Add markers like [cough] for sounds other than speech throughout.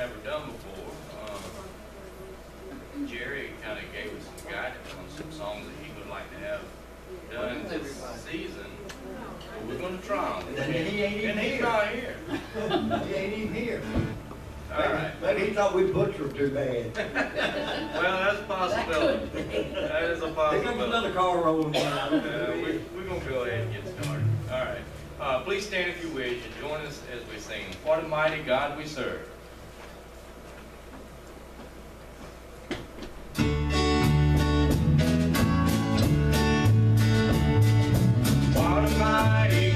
never done before. Um, Jerry kind of gave us some guidance on some songs that he would like to have done this season. But We're gonna try them. And he ain't even And he's here. not here. [laughs] He ain't even here. All right. Maybe he thought we butchered him too bad. [laughs] Well, that's a possibility. [laughs] That is a possibility. Here comes possibility. another car rolling by. Uh, we, we're gonna go ahead and get started. All right. Uh, please stand if you wish and join us as we sing, What a Mighty God We Serve. What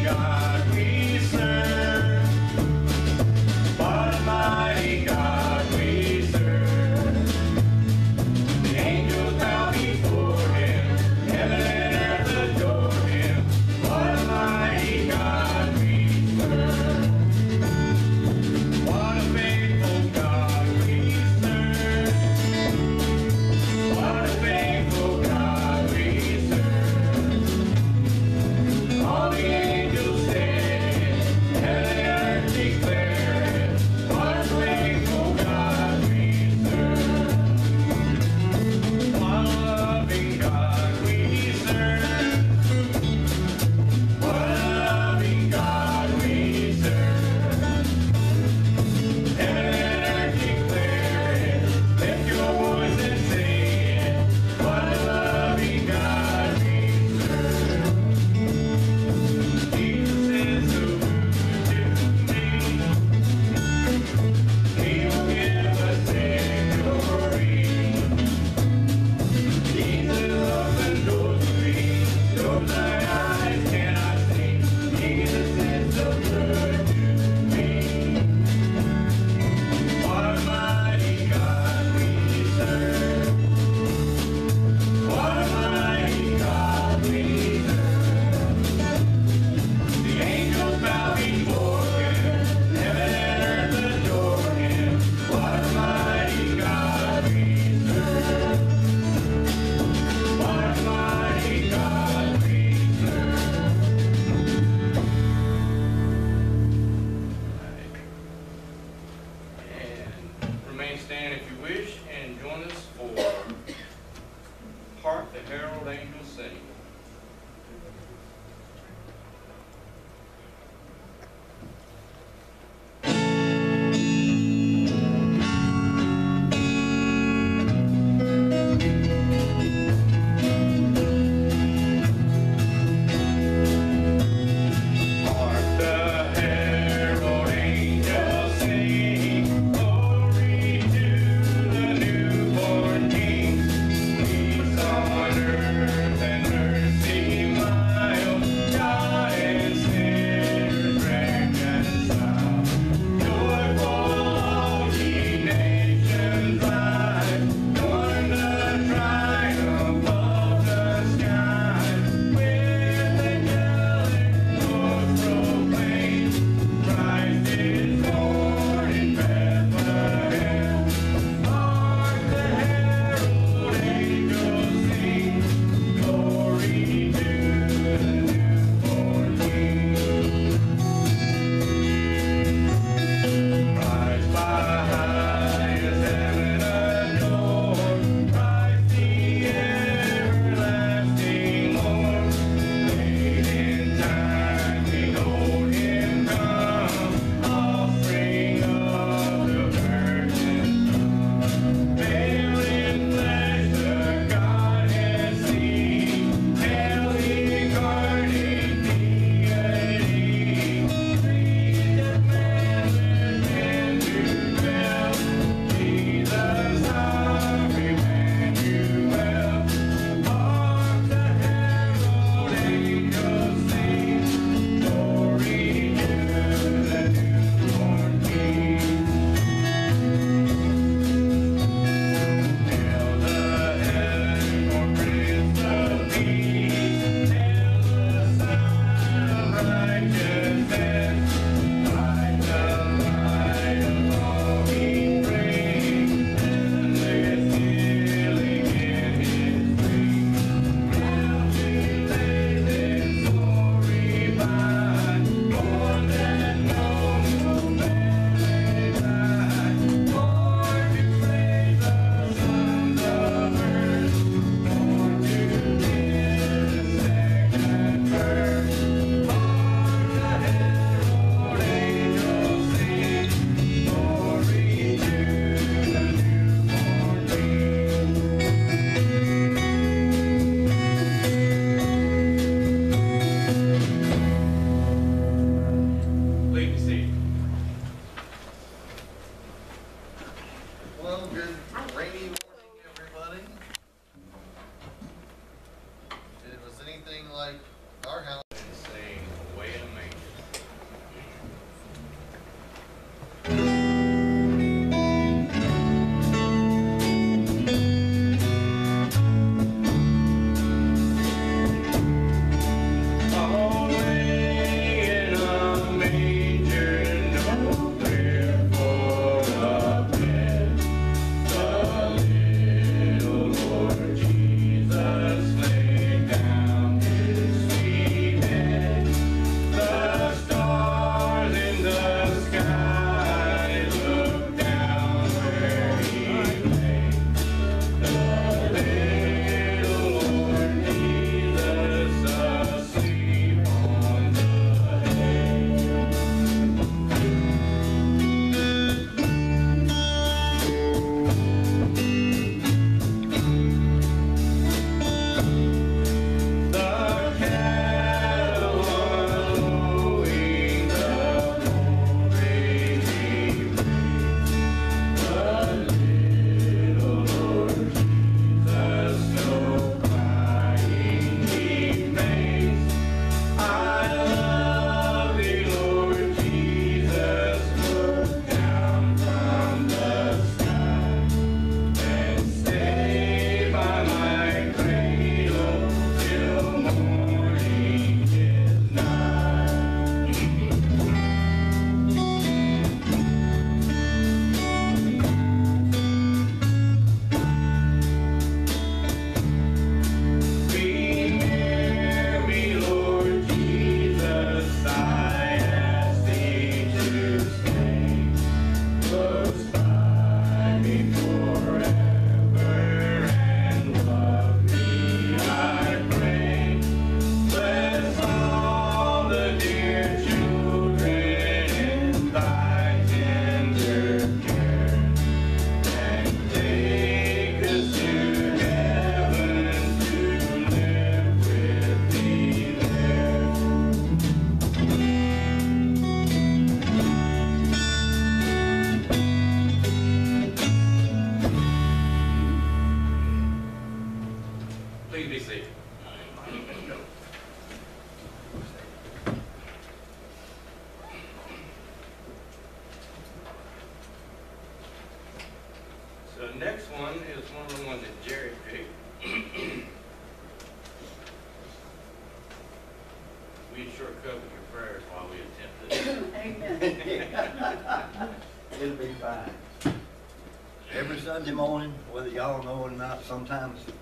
every Sunday morning, whether y'all know it or not, sometimes the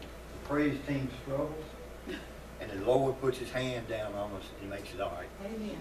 praise team struggles, and the Lord puts his hand down on us and makes it all right. Amen.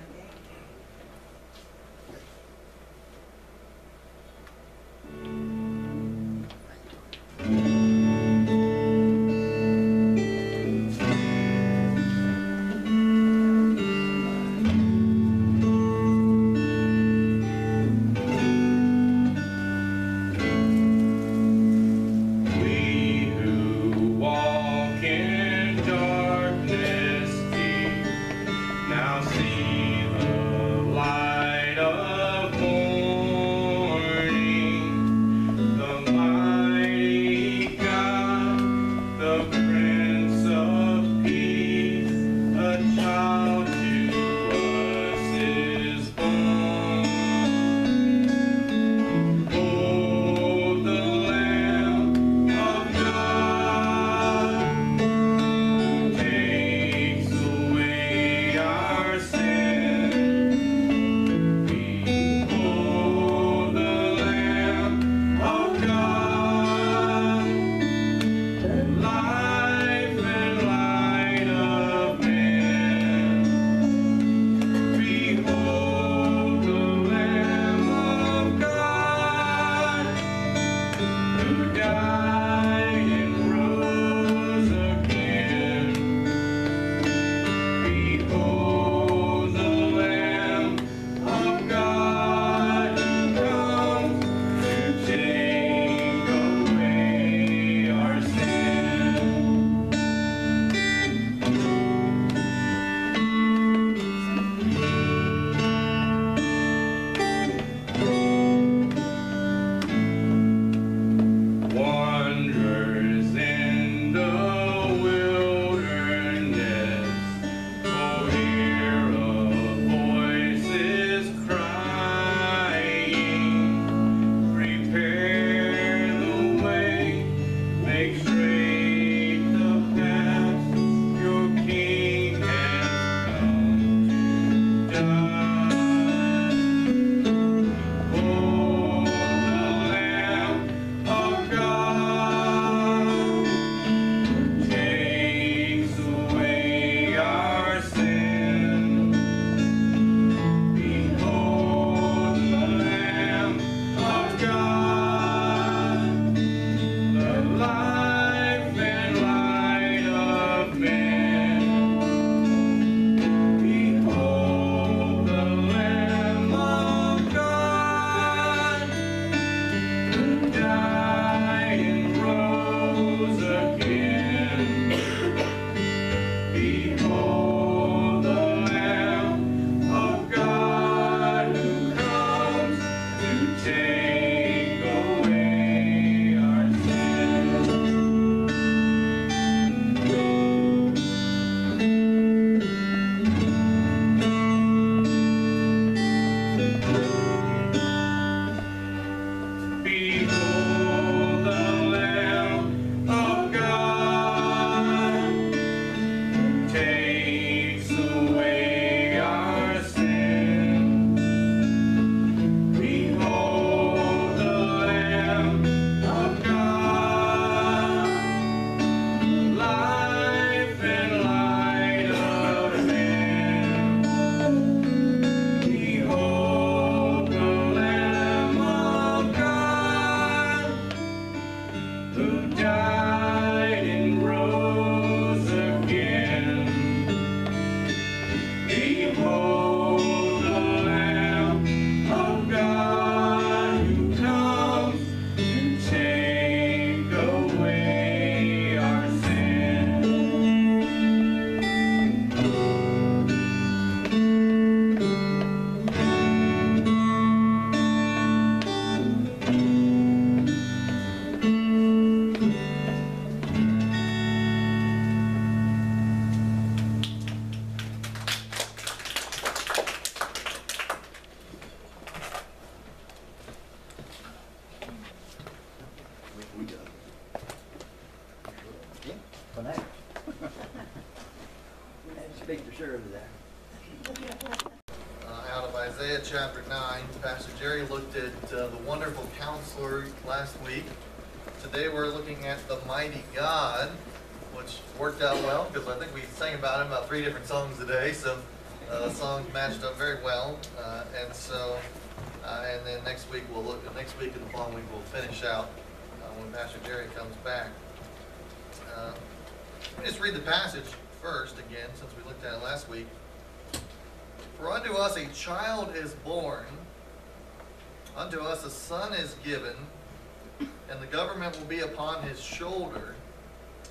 Upon his shoulder,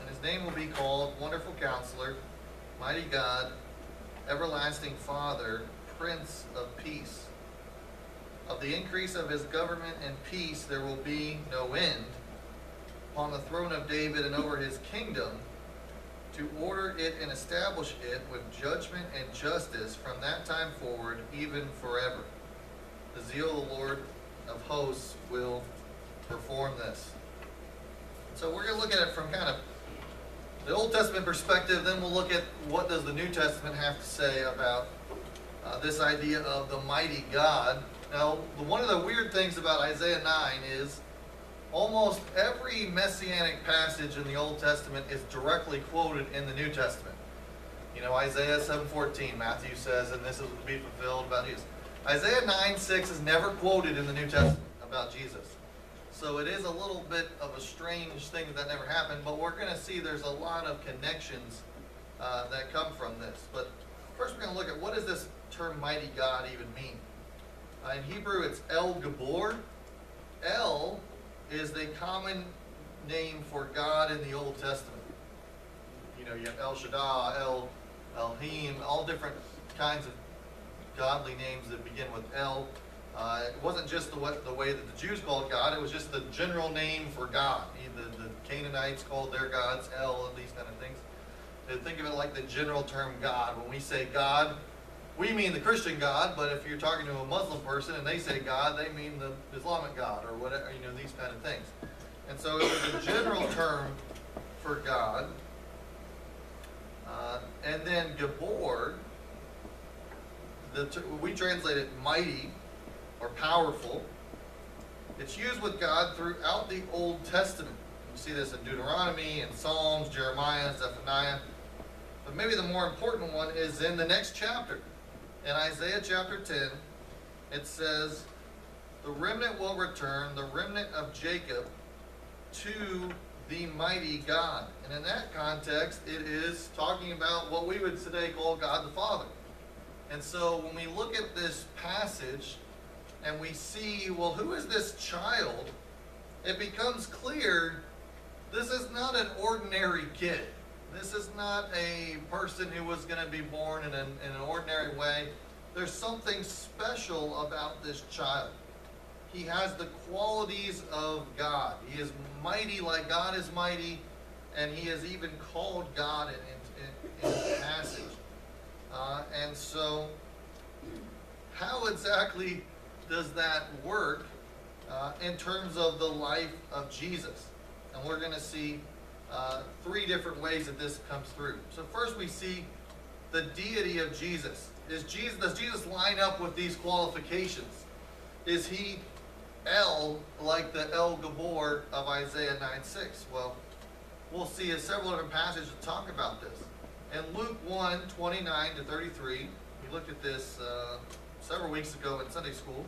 and his name will be called Wonderful Counselor, Mighty God, Everlasting Father, Prince of Peace. Of the increase of his government and peace there will be no end upon the throne of David and over his kingdom to order it and establish it with judgment and justice from that time forward, even forever. The zeal of the Lord of hosts will perform this. So we're going to look at it from kind of the Old Testament perspective, then we'll look at what does the New Testament have to say about uh, this idea of the mighty God. Now, one of the weird things about Isaiah 9 is almost every messianic passage in the Old Testament is directly quoted in the New Testament. You know, Isaiah 7.14, Matthew says, and this is to be fulfilled about Jesus. Isaiah 9.6 is never quoted in the New Testament about Jesus. So it is a little bit of a strange thing that never happened, but we're going to see there's a lot of connections uh, that come from this. But first we're going to look at what does this term mighty God even mean? Uh, in Hebrew, it's El Gabor. El is the common name for God in the Old Testament. You know, you have El Shaddai, El Elohim, all different kinds of godly names that begin with El. Uh, it wasn't just the, what, the way that the Jews called God, it was just the general name for God. The, the Canaanites called their gods El and these kind of things. And think of it like the general term God. When we say God, we mean the Christian God, but if you're talking to a Muslim person and they say God, they mean the Islamic God or whatever, you know, these kind of things. And so it was a general term for God. Uh, and then Gabor, the, we translate it mighty or powerful. It's used with God throughout the Old Testament. You see this in Deuteronomy and Psalms, Jeremiah, Zephaniah. But maybe the more important one is in the next chapter. In Isaiah chapter 10, it says, The remnant will return, the remnant of Jacob, to the mighty God. And in that context, it is talking about what we would today call God the Father. And so when we look at this passage and we see, well, who is this child? It becomes clear this is not an ordinary kid. This is not a person who was going to be born in an, in an ordinary way. There's something special about this child. He has the qualities of God. He is mighty like God is mighty, and he is even called God in, in, in the passage. Uh, and so, how exactly does that work uh, in terms of the life of Jesus? And we're going to see uh, three different ways that this comes through. So first we see the deity of Jesus. Is Jesus does Jesus line up with these qualifications? Is he El like the El Gabor of Isaiah 9:6? Well, we'll see several different passages talk about this. In Luke 1, 29 to 33, we looked at this uh, several weeks ago in Sunday school.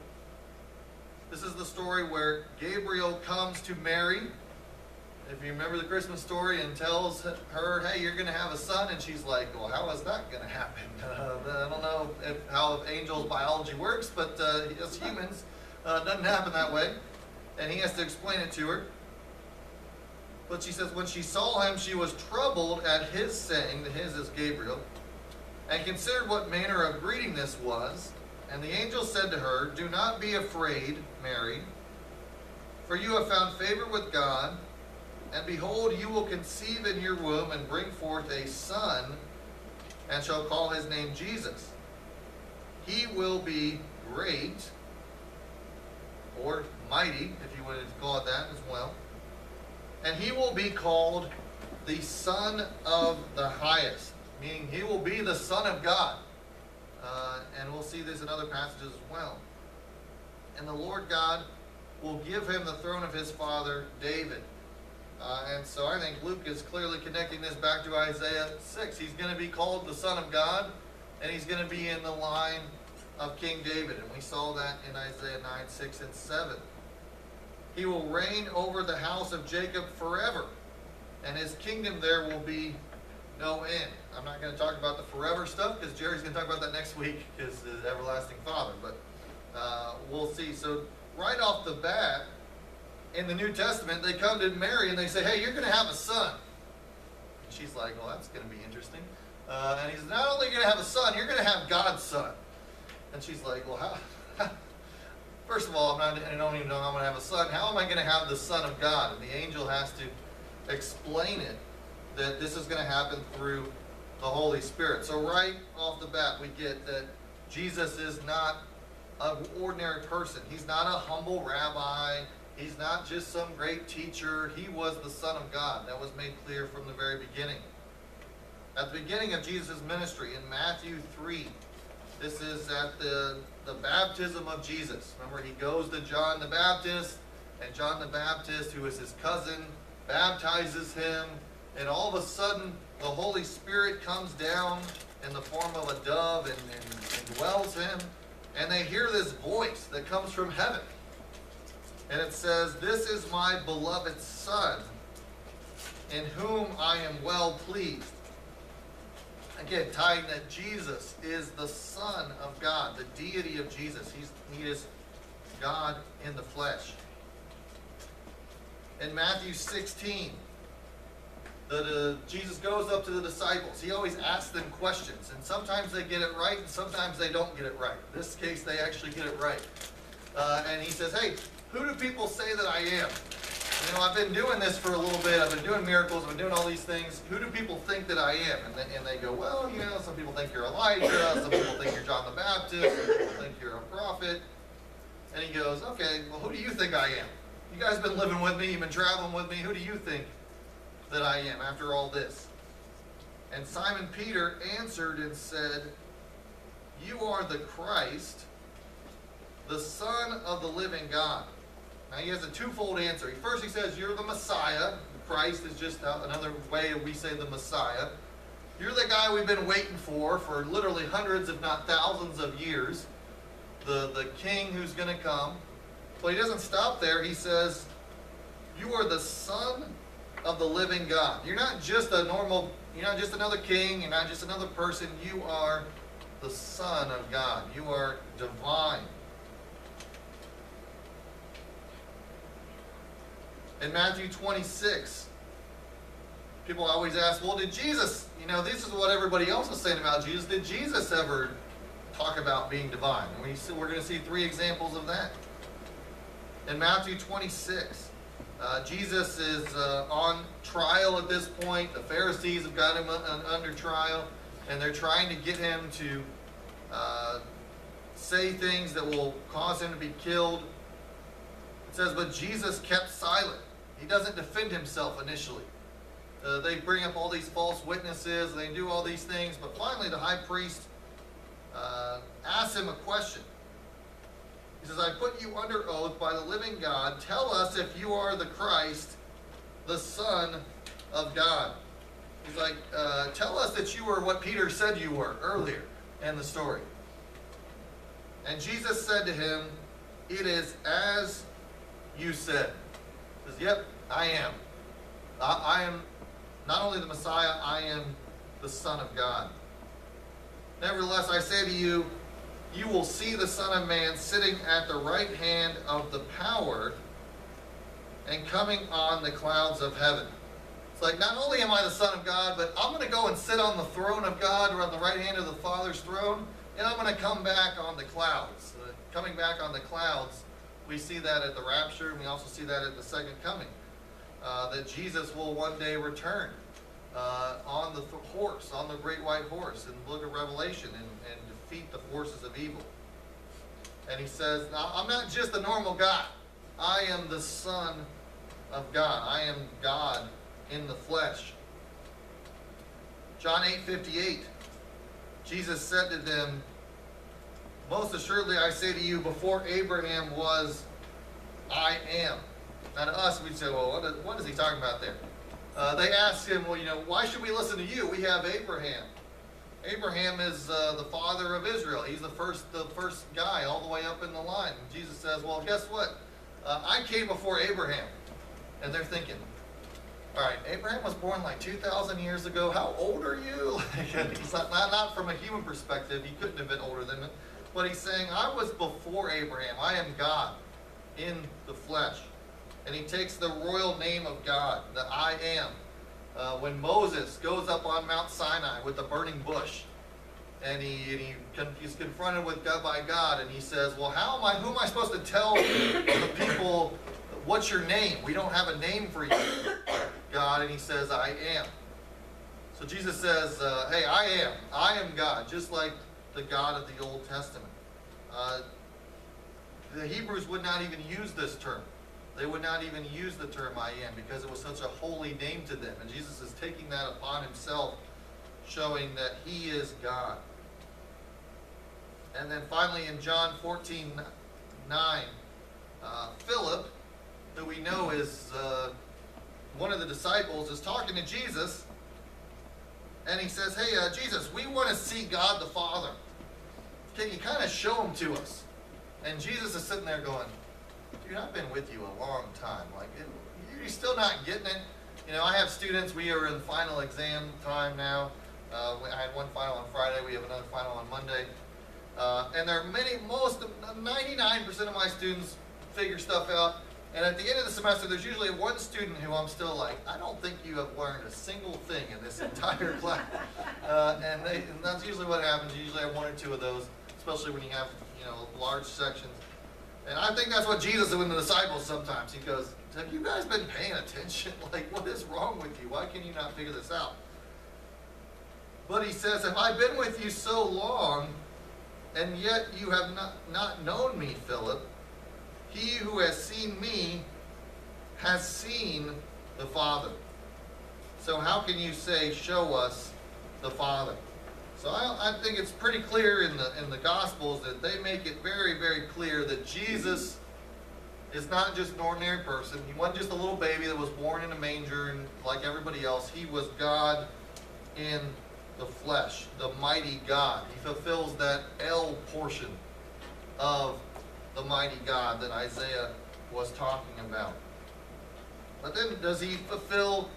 This is the story where Gabriel comes to Mary if you remember the Christmas story and tells her, hey, you're going to have a son, and she's like, well, how is that going to happen? [laughs] Uh, I don't know if, how angels' biology works, but uh, as humans, uh, it doesn't happen that way. And he has to explain it to her. But she says, when she saw him, she was troubled at his saying, the his is Gabriel, and considered what manner of greeting this was. And the angel said to her, Do not be afraid, Mary, for you have found favor with God. And behold, you will conceive in your womb and bring forth a son, and shall call his name Jesus. He will be great, or mighty, if you wanted to call it that as well. And he will be called the Son of the Highest. meaning he will be the Son of God. Uh, and we'll see this in other passages as well. And the Lord God will give him the throne of his father David. Uh, and so I think Luke is clearly connecting this back to Isaiah 6. He's going to be called the Son of God, and he's going to be in the line of King David. And we saw that in Isaiah 9, 6, and 7. He will reign over the house of Jacob forever, and his kingdom there will be no end. I'm not going to talk about the forever stuff because Jerry's going to talk about that next week, because the everlasting father. But uh, we'll see. So, right off the bat, in the New Testament, they come to Mary and they say, Hey, you're going to have a son. And she's like, Well, that's going to be interesting. Uh, and he's not only going to have a son, you're going to have God's son. And she's like, Well, how? [laughs] First of all, I'm not, I don't even know I'm going to have a son. How am I going to have the Son of God? And the angel has to explain it that this is going to happen through the Holy Spirit. So, right off the bat, we get that Jesus is not an ordinary person. He's not a humble rabbi. He's not just some great teacher. He was the Son of God. That was made clear from the very beginning. At the beginning of Jesus' ministry in Matthew 3, this is at the, the baptism of Jesus. Remember, he goes to John the Baptist, and John the Baptist, who is his cousin, baptizes him, and all of a sudden, the Holy Spirit comes down in the form of a dove and, and, and dwells him, and they hear this voice that comes from heaven. And it says, This is my beloved Son, in whom I am well pleased. Again, tying that Jesus is the Son of God, the deity of Jesus. He's, he is God in the flesh. In Matthew 16, the, uh, Jesus goes up to the disciples. He always asks them questions, and sometimes they get it right, and sometimes they don't get it right. In this case, they actually get it right. Uh, and he says, Hey, who do people say that I am? You know, I've been doing this for a little bit. I've been doing miracles. I've been doing all these things. Who do people think that I am? And they, and they go, well, you know, some people think you're Elijah. Some people think you're John the Baptist. Some people think you're a prophet. And he goes, okay, well, who do you think I am? You guys have been living with me. You've been traveling with me. Who do you think that I am after all this? And Simon Peter answered and said, You are the Christ, the Son of the living God. Now he has a twofold answer. First, he says, You're the Messiah. Christ is just uh, another way we say the Messiah. You're the guy we've been waiting for for literally hundreds, if not thousands of years. The, the king who's going to come. But he doesn't stop there. He says, You are the Son of the living God. You're not just a normal, you're not just another king, you're not just another person. You are the Son of God. You are divine. in Matthew 26, people always ask, well, did Jesus, you know, this is what everybody else is saying about Jesus. Did Jesus ever talk about being divine? And we we're going to see three examples of that. In Matthew 26, uh, Jesus is uh, on trial at this point. The Pharisees have got him under trial, and they're trying to get him to uh, say things that will cause him to be killed. It says, but Jesus kept silent. He doesn't defend himself initially. Uh, they bring up all these false witnesses, they do all these things, but finally the high priest uh, asks him a question. He says, I put you under oath by the living God. Tell us if you are the Christ, the Son of God. He's like, uh, tell us that you were what Peter said you were earlier in the story. And Jesus said to him, It is as you said. He says, Yep, I am. I, I am not only the Messiah, I am the Son of God. Nevertheless, I say to you, you will see the Son of Man sitting at the right hand of the power and coming on the clouds of heaven. It's like, not only am I the Son of God, but I'm going to go and sit on the throne of God or on the right hand of the Father's throne, and I'm going to come back on the clouds. Uh, coming back on the clouds, we see that at the rapture, and we also see that at the second coming. Uh, that Jesus will one day return uh, on the th- horse, on the great white horse in the book of Revelation and, and defeat the forces of evil. And he says, I'm not just a normal guy. I am the Son of God. I am God in the flesh. John 8 58. Jesus said to them, Most assuredly I say to you, before Abraham was, I am. Now to us, we'd say, Well, what is, what is he talking about there? Uh, they asked him, Well, you know, why should we listen to you? We have Abraham. Abraham is uh, the father of Israel. He's the first, the first guy all the way up in the line. And Jesus says, "Well, guess what? Uh, I came before Abraham." And they're thinking, "All right, Abraham was born like 2,000 years ago. How old are you?" [laughs] Like, he's not, not not from a human perspective. He couldn't have been older than him. But he's saying, "I was before Abraham. I am God in the flesh." And he takes the royal name of God, the I am. Uh, when Moses goes up on Mount Sinai with the burning bush, and he, and he he's confronted with God by God, and he says, "Well, how am I? Who am I supposed to tell the people what's your name? We don't have a name for you, God." And he says, "I am." So Jesus says, uh, "Hey, I am. I am God, just like the God of the Old Testament." Uh, the Hebrews would not even use this term. They would not even use the term I am because it was such a holy name to them. And Jesus is taking that upon himself, showing that he is God. And then finally in John 14 9, uh, Philip, who we know is uh, one of the disciples, is talking to Jesus. And he says, Hey, uh, Jesus, we want to see God the Father. Can you kind of show him to us? And Jesus is sitting there going, dude, I've been with you a long time. Like, it, you're still not getting it. You know, I have students, we are in final exam time now. Uh, I had one final on Friday, we have another final on Monday. Uh, and there are many, most, 99% of my students figure stuff out. And at the end of the semester, there's usually one student who I'm still like, I don't think you have learned a single thing in this entire [laughs] class. Uh, and, they, and that's usually what happens. You usually have one or two of those, especially when you have, you know, large sections. And I think that's what Jesus did with the disciples sometimes. He goes, Have you guys been paying attention? [laughs] Like, what is wrong with you? Why can you not figure this out? But he says, Have I been with you so long, and yet you have not, not known me, Philip? He who has seen me has seen the Father. So how can you say, Show us the Father? So I, I think it's pretty clear in the in the Gospels that they make it very very clear that Jesus is not just an ordinary person. He wasn't just a little baby that was born in a manger and like everybody else. He was God in the flesh, the mighty God. He fulfills that El portion of the mighty God that Isaiah was talking about. But then does he fulfill?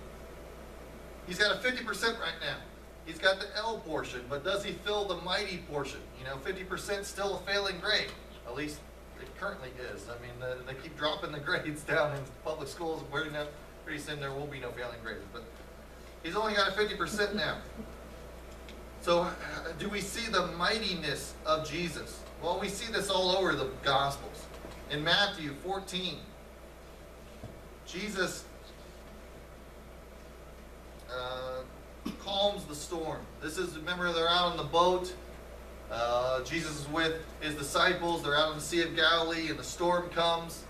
He's got a 50% right now. He's got the El portion, but does he fill the mighty portion? You know, 50% still a failing grade. At least it currently is. I mean, the, they keep dropping the [laughs] grades down in public schools. No, pretty soon there will be no failing grades. But he's only got a 50% now. So, uh, do we see the mightiness of Jesus? Well, we see this all over the Gospels. In Matthew 14, Jesus uh, calms the storm. This is, remember, they're out on the boat. Uh, Jesus is with his disciples. They're out on the Sea of Galilee, and the storm comes.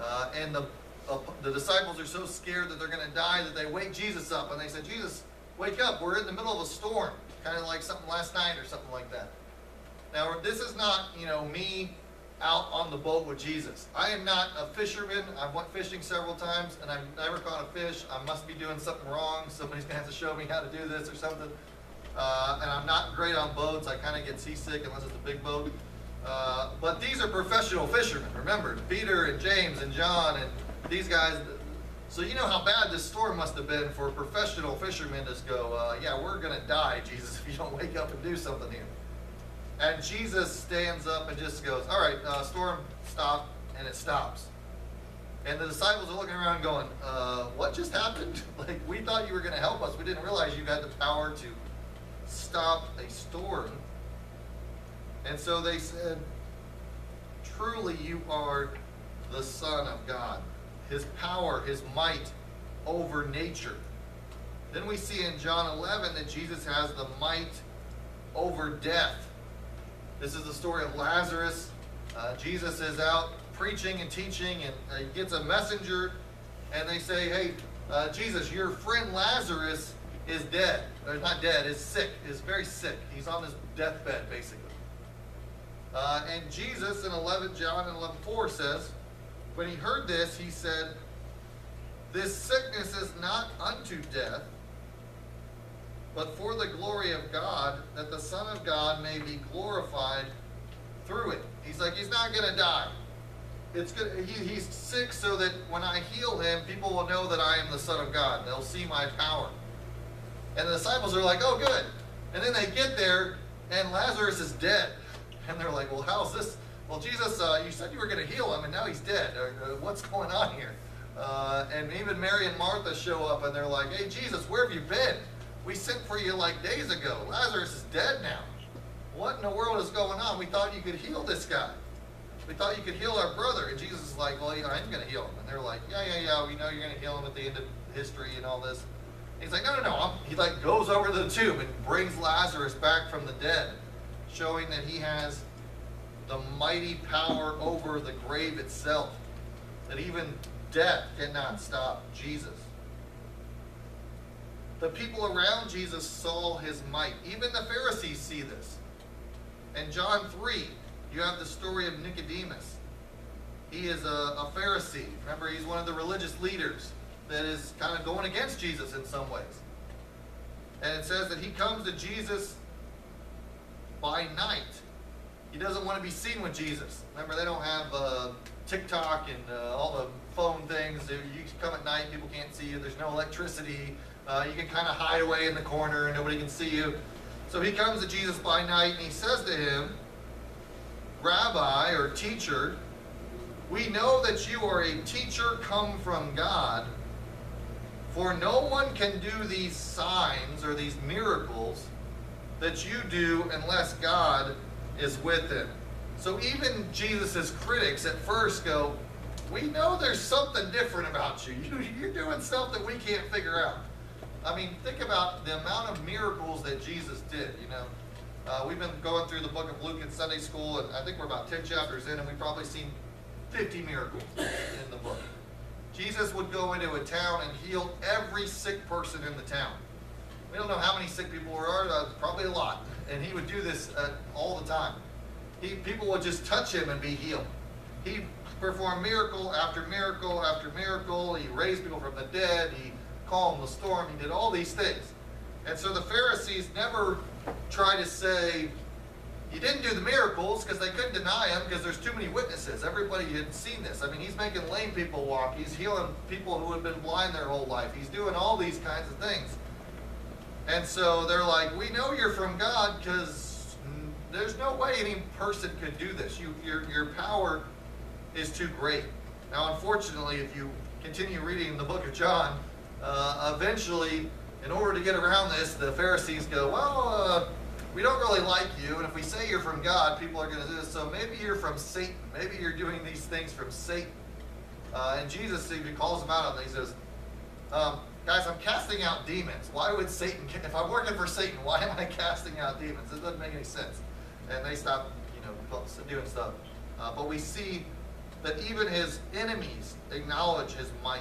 Uh, and the, uh, the disciples are so scared that they're going to die that they wake Jesus up. And they say, Jesus, wake up. We're in the middle of a storm. Kind of like something last night or something like that. Now, this is not, you know, me out on the boat with Jesus. I am not a fisherman. I've went fishing several times and I've never caught a fish. I must be doing something wrong. Somebody's going to have to show me how to do this or something. Uh, and I'm not great on boats. I kind of get seasick unless it's a big boat. Uh, but these are professional fishermen. Remember, Peter and James and John and these guys. So you know how bad this storm must have been for professional fishermen to go, uh, yeah, we're going to die, [laughs] Jesus, if you don't wake up and do something here. And Jesus stands up and just goes, All right, uh, storm, stop. And it stops. And the disciples are looking around going, uh, What just happened? [laughs] like, we thought you were going to help us. We didn't realize you had the power to stop a storm. And so they said, Truly, you are the Son of God. His power, his might over nature. Then we see in John 11 that Jesus has the might over death. This is the story of Lazarus. Uh, Jesus is out preaching and teaching, and uh, he gets a messenger, and they say, Hey, uh, Jesus, your friend Lazarus is dead, or not dead, is sick, is very sick. He's on his deathbed, basically. Uh, and Jesus in 11 John and 11 4 says, when he heard this, he said, This sickness is not unto death, but for the glory of God, that the Son of God may be glorified through it. He's like, he's not going to die. It's good. He, he's sick so that when I heal him, people will know that I am the Son of God. They'll see my power. And the disciples are like, oh, good. And then they get there, and Lazarus is dead. And they're like, well, how's this? Well, Jesus, uh, you said you were going to heal him, and now he's dead. Uh, what's going on here? Uh, and even Mary and Martha show up, and they're like, hey, Jesus, where have you been? We sent for you like days ago. Lazarus is dead now. What in the world is going on? We thought you could heal this guy. We thought you could heal our brother. And Jesus is like, well, I'm going to heal him. And they're like, yeah, yeah, yeah, we know you're going to heal him at the end of history and all this. And he's like, no, no, no. He like goes over to the tomb and brings Lazarus back from the dead, showing that he has the mighty power over the grave itself. That even death cannot stop Jesus. The people around Jesus saw his might. Even the Pharisees see this. In John 3, you have the story of Nicodemus. He is a, a Pharisee. Remember, he's one of the religious leaders that is kind of going against Jesus in some ways. And it says that he comes to Jesus by night. He doesn't want to be seen with Jesus. Remember, they don't have uh, TikTok and uh, all the phone things. You come at night, people can't see you. There's no electricity. Uh, you can kind of hide away in the corner and nobody can see you. So he comes to Jesus by night and he says to him, Rabbi or teacher, we know that you are a teacher come from God, for no one can do these signs or these miracles that you do unless God is with him. So even Jesus' critics at first go, we know there's something different about you. you. You're doing stuff that we can't figure out. I mean, think about the amount of miracles that Jesus did, you know. Uh, we've been going through the book of Luke in Sunday school, and I think we're about 10 chapters in, and we've probably seen 50 miracles in the book. Jesus would go into a town and heal every sick person in the town. We don't know how many sick people there are, uh, probably a lot. And he would do this uh, all the time. He, people would just touch him and be healed. He performed miracle after miracle after miracle. He raised people from the dead. He calmed the storm. He did all these things. And so the Pharisees never try to say, he didn't do the miracles because they couldn't deny him because there's too many witnesses. Everybody had seen this. I mean, he's making lame people walk. He's healing people who have been blind their whole life. He's doing all these kinds of things. And so they're like, we know you're from God because there's no way any person could do this. You, your, your power is too great. Now, unfortunately, if you continue reading the book of John, uh, eventually, in order to get around this, the Pharisees go, well, uh, we don't really like you, and if we say you're from God, people are going to do this, so maybe you're from Satan. Maybe you're doing these things from Satan. Uh, and Jesus even calls them out on it. He says, um, guys, I'm casting out demons. Why would Satan, if I'm working for Satan, why am I casting out demons? It doesn't make any sense. And they stop, you know, doing stuff. Uh, but we see that even his enemies acknowledge his might.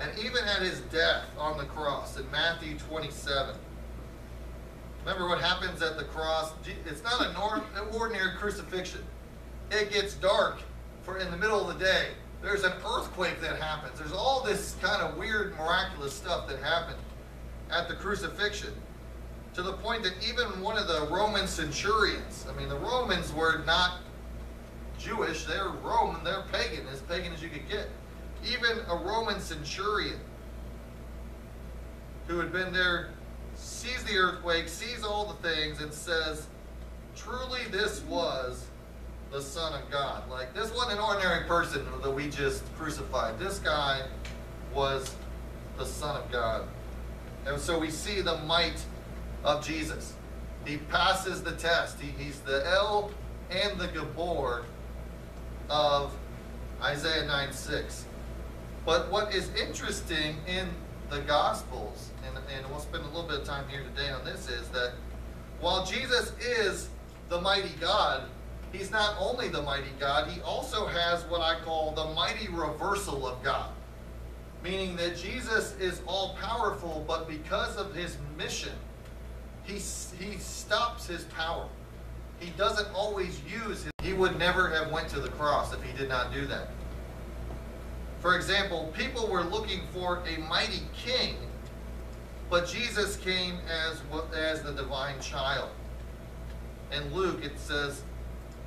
And even at his death on the cross in Matthew 27, remember what happens at the cross? It's not an ordinary crucifixion. It gets dark for in the middle of the day. There's an earthquake that happens. There's all this kind of weird, miraculous stuff that happened at the crucifixion. To the point that even one of the Roman centurions, I mean, the Romans were not Jewish, they're Roman, they're pagan, as pagan as you could get even a Roman centurion who had been there sees the earthquake, sees all the things, and says, Truly, this was the Son of God. Like, this wasn't an ordinary person that we just crucified. This guy was the Son of God. And so we see the might of Jesus. He passes the test. He, he's the El and the Gibbor of Isaiah 9 6. But what is interesting in the Gospels, and, and we'll spend a little bit of time here today on this, is that while Jesus is the mighty God, he's not only the mighty God, he also has what I call the mighty reversal of God. meaning that Jesus is all powerful, but because of his mission, he, he stops his power. He doesn't always use his, he would never have went to the cross if he did not do that. For example, people were looking for a mighty king, but Jesus came as, as the divine child. In Luke, it says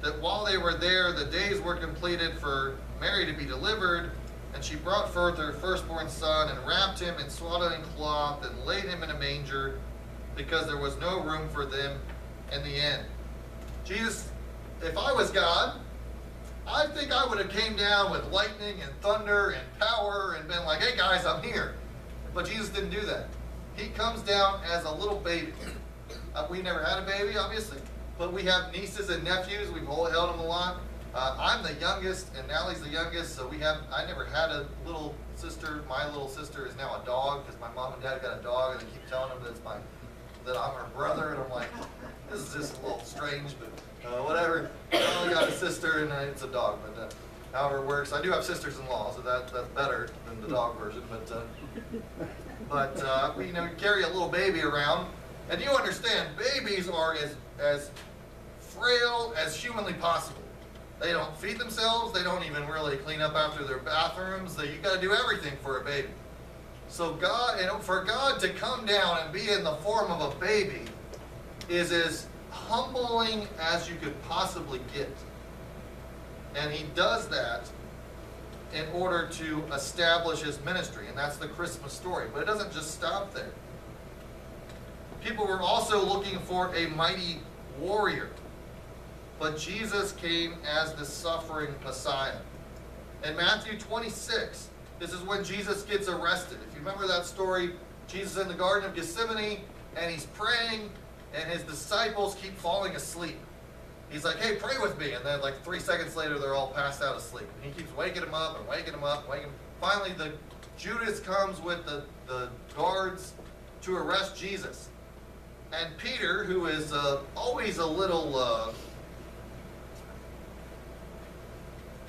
that while they were there, the days were completed for Mary to be delivered, and she brought forth her firstborn son and wrapped him in swaddling cloth and laid him in a manger because there was no room for them in the inn. Jesus, if I was God, I think I would have came down with lightning and thunder and power and been like, hey guys, I'm here. But Jesus didn't do that. He comes down as a little baby. Uh, we never had a baby, obviously, but we have nieces and nephews. We've all held them a lot. Uh, I'm the youngest, and Nallie's the youngest, so we have. I never had a little sister. My little sister is now a dog because my mom and dad got a dog, and they keep telling them that it's my that I'm her brother, and I'm like, this is just a little strange, but uh, whatever. I only got a sister, and uh, it's a dog, but uh, however it works. I do have sisters-in-law, so that that's better than the dog version, but. Uh, but uh, we, you know, carry a little baby around, and you understand, babies are as as frail as humanly possible. They don't feed themselves. They don't even really clean up after their bathrooms. They, you got to do everything for a baby. So God, know, for God to come down and be in the form of a baby is as humbling as you could possibly get. And He does that in order to establish his ministry, and that's the Christmas story. But it doesn't just stop there. People were also looking for a mighty warrior, but Jesus came as the suffering Messiah. In Matthew 26, this is when Jesus gets arrested. If you remember that story, Jesus in the Garden of Gethsemane, and he's praying, and his disciples keep falling asleep. He's like, hey, pray with me. And then like three seconds later, they're all passed out asleep. And he keeps waking them up and waking them up, waking Finally, the Judas comes with the, the guards to arrest Jesus. And Peter, who is uh, always a little, uh,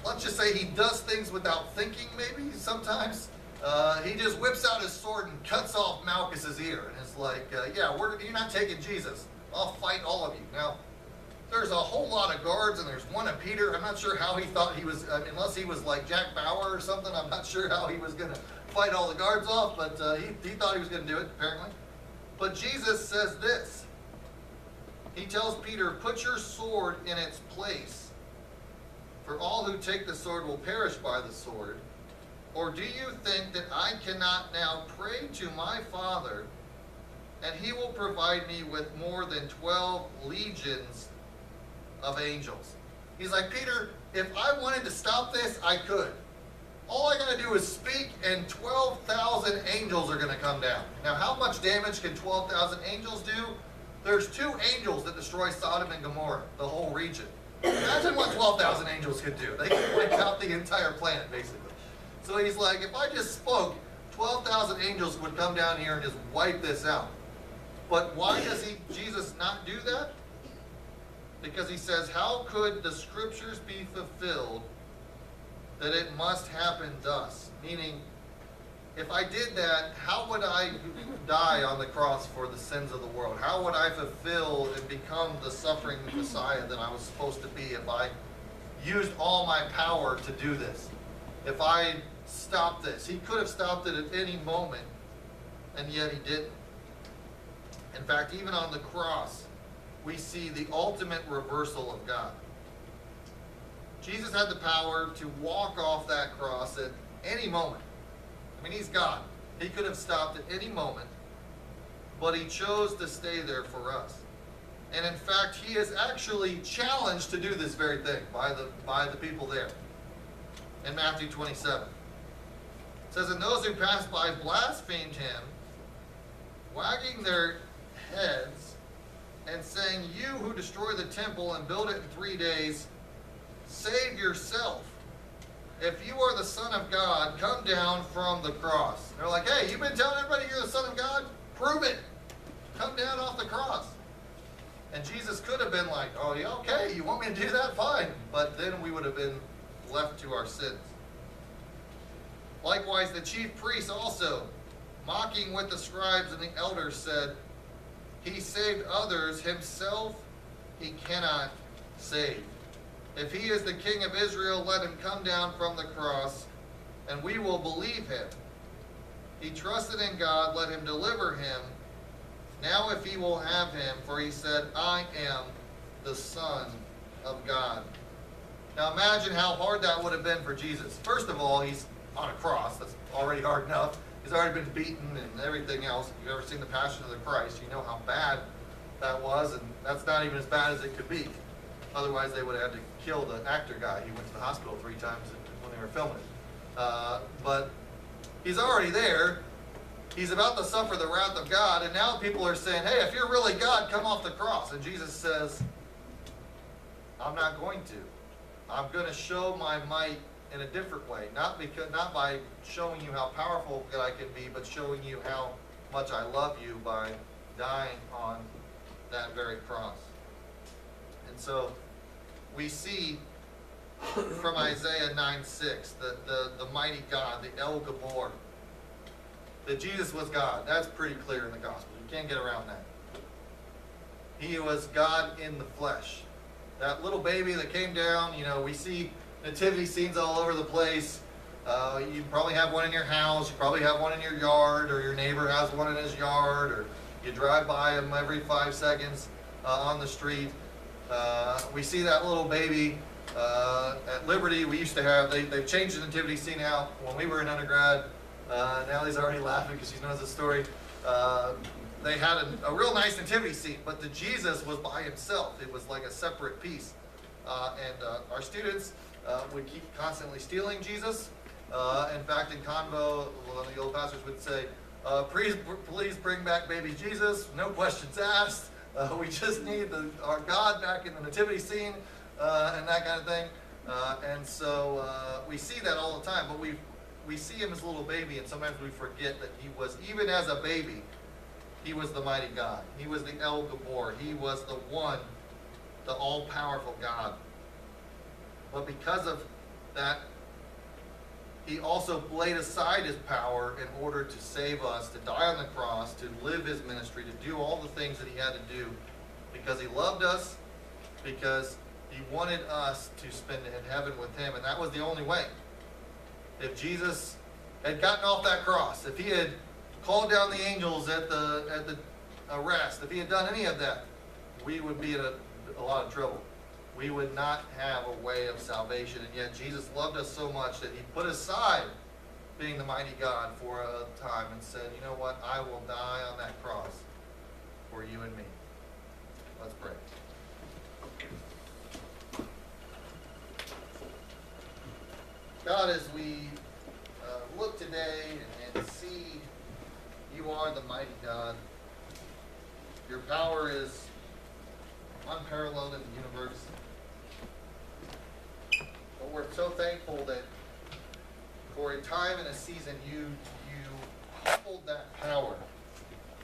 let's just say he does things without thinking, maybe sometimes. Uh, he just whips out his sword and cuts off Malchus's ear. And it's like, uh, yeah, we're, you're not taking Jesus. I'll fight all of you. Now, there's a whole lot of guards, and there's one of Peter. I'm not sure how he thought he was, I mean, unless he was like Jack Bauer or something. I'm not [laughs] sure how he was going to fight all the guards off, but uh, he, he thought he was going to do it, apparently. But Jesus says this He tells Peter, Put your sword in its place, for all who take the sword will perish by the sword. Or do you think that I cannot now pray to my Father, and he will provide me with more than 12 legions of angels? He's like, Peter, if I wanted to stop this, I could. All I gotta do is speak, and 12,000 angels are gonna come down. Now, how much damage can 12,000 angels do? There's two angels that destroy Sodom and Gomorrah, the whole region. Imagine what 12,000 angels could do. They could wipe out the entire planet, basically. So he's like, if I just spoke, 12,000 angels would come down here and just wipe this out. But why does he, Jesus not do that? Because he says, how could the scriptures be fulfilled that it must happen thus? Meaning, if I did that, how would I die on the cross for the sins of the world? How would I fulfill and become the suffering Messiah that I was supposed to be if I used all my power to do this? If I stopped this? He could have stopped it at any moment, and yet he didn't. In fact, even on the cross, we see the ultimate reversal of God. Jesus had the power to walk off that cross at any moment. I mean, he's God. He could have stopped at any moment, but he chose to stay there for us. And in fact, he is actually challenged to do this very thing by the, by the people there. In Matthew 27. It says, And those who passed by blasphemed him, wagging their heads and saying, You who destroy the temple and build it in three days, save yourself. If you are the Son of God, come down from the cross. They're like, Hey, you've been telling everybody you're the Son of God? Prove it. Come down off the cross. And Jesus could have been like, Oh, yeah, okay, you want me to do that? Fine. But then we would have been left to our sins. Likewise, the chief priests also, mocking with the scribes and the elders, said, He saved others, himself he cannot save. If he is the king of Israel, let him come down from the cross, and we will believe him. He trusted in God, let him deliver him. Now, if he will have him, for he said, I am the Son of God. Now, imagine how hard that would have been for Jesus. First of all, he's on a cross. That's already hard enough. He's already been beaten and everything else. If you've ever seen The Passion of the Christ, you know how bad that was, and that's not even as bad as it could be. Otherwise, they would have had to kill the actor guy. He went to the hospital three times when they were filming. Uh, but he's already there. He's about to suffer the wrath of God, and now people are saying, "Hey, if you're really God, come off the cross." And Jesus says, "I'm not going to. I'm going to show my might in a different way. Not because, not by showing you how powerful that I can be, but showing you how much I love you by dying on that very cross." And so we see from Isaiah 9 6, the, the, the mighty God, the El Gibbor, that Jesus was God. That's pretty clear in the gospel. You can't get around that. He was God in the flesh. That little baby that came down, you know, we see nativity scenes all over the place. Uh, you probably have one in your house, you probably have one in your yard, or your neighbor has one in his yard, or you drive by him every five seconds uh, on the street. Uh, we see that little baby uh, at Liberty. We used to have, they, they've changed the nativity scene out when we were in undergrad. Uh, now he's already laughing because he knows the story. Uh, they had a, a, real nice nativity scene, but the Jesus was by himself. It was like a separate piece. Uh, and our students would keep constantly stealing Jesus. In fact, in convo, one of the old pastors would say, please, please bring back baby Jesus, no questions asked. Uh, we just need the, our God back in the nativity scene uh, and that kind of thing. Uh, and so we see that all the time, but we we see him as a little baby, and sometimes we forget that he was, even as a baby, he was the mighty God. He was the El Gibbor. He was the one, the all powerful God. But because of that, he also laid aside his power in order to save us, to die on the cross, to live his ministry, to do all the things that he had to do because he loved us, because he wanted us to spend in heaven with him, and that was the only way if Jesus had gotten off that cross, if he had called down the angels at the at the arrest, if he had done any of that, we would be in a, a lot of trouble. We would not have a way of salvation. And yet Jesus loved us so much that he put aside being the mighty God for a time and said, you know what, I will die on that cross for you and me. Let's pray. God, as we uh, look today and, and see you are the mighty God, your power is unparalleled in the universe. But we're so thankful that for a time and a season you you humbled that power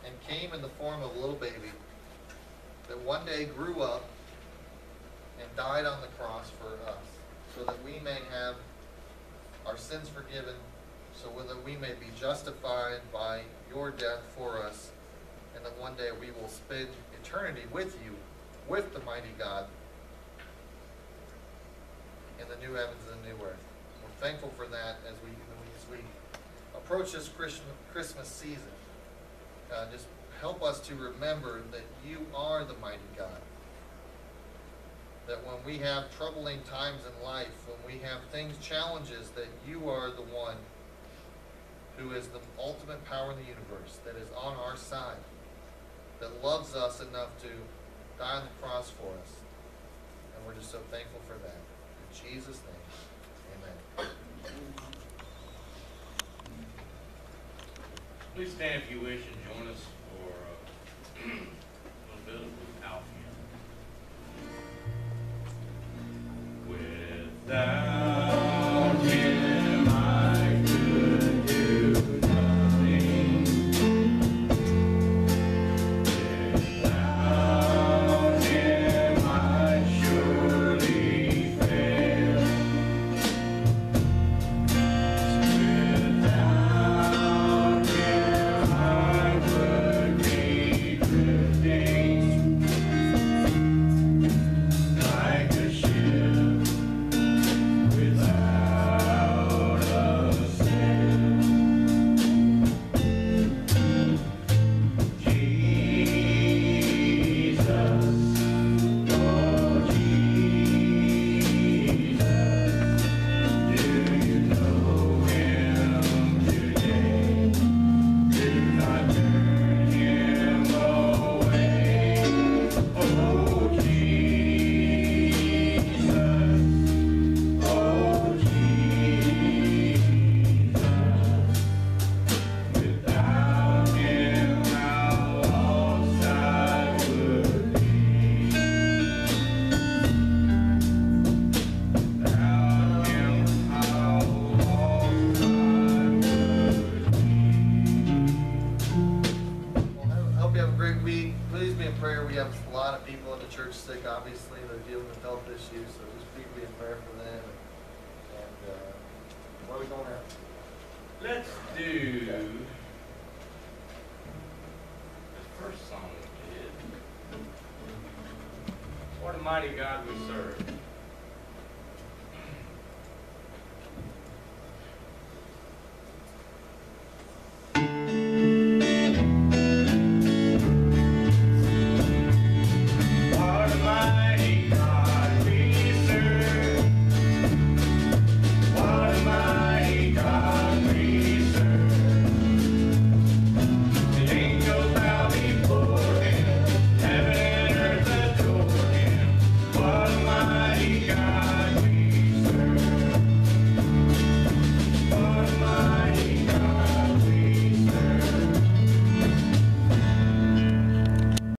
and came in the form of a little baby that one day grew up and died on the cross for us so that we may have our sins forgiven, so that we may be justified by your death for us, and that one day we will spend eternity with you, with the mighty God, in the new heavens and the new earth. We're thankful for that as we as we approach this Christmas season. God, just help us to remember that you are the mighty God that when we have troubling times in life, when we have things, challenges, that you are the one who is the ultimate power in the universe, that is on our side, that loves us enough to die on the cross for us. And we're just so thankful for that. Jesus' name, amen. Please stand if you wish and join us for uh, [clears throat] issues, so just please be in prayer for them. And, uh, where are we going now? Let's do the first song we did. What a mighty God we serve.